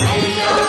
Radio.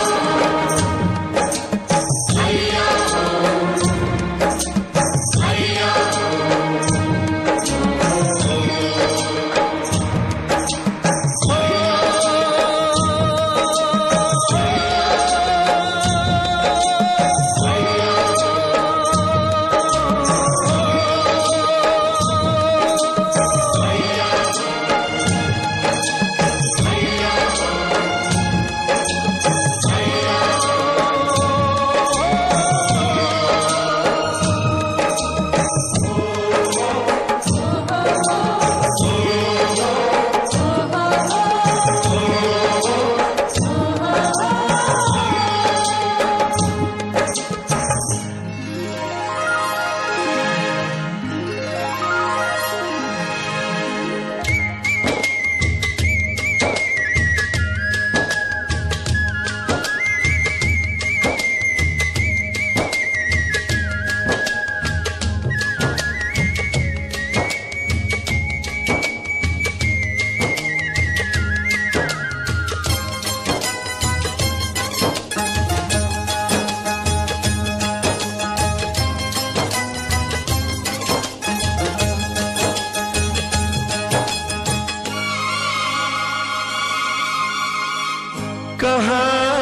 कहाँ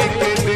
के